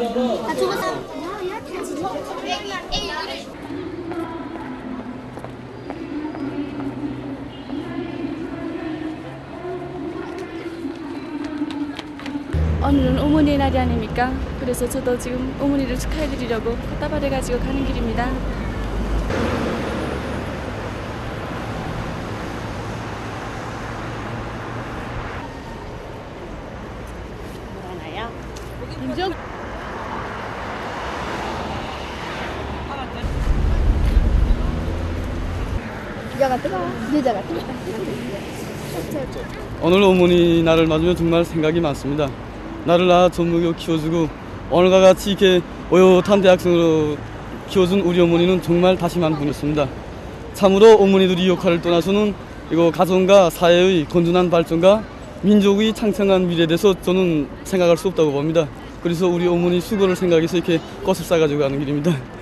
아, 저거. 오늘은 어머니의 날이 아닙니까? 그래서 저도 지금 어머니를 축하해드리려고 꽃다발을 가지고 가는 길입니다. 김정 여자가 뜨거워. 여자가 뜨거워. 오늘 어머니 날을 맞으면 정말 생각이 많습니다. 나를 낳아 전무교 키워주고 오늘과 같이 이렇게 어엿한 대학생으로 키워준 우리 어머니는 정말 다심한 분이었습니다. 참으로 어머니들이 이 역할을 떠나서는 이거 가정과 사회의 건전한 발전과 민족의 창창한 미래에 대해서 저는 생각할 수 없다고 봅니다. 그래서 우리 어머니 수고를 생각해서 이렇게 꽃을 싸가지고 가는 길입니다.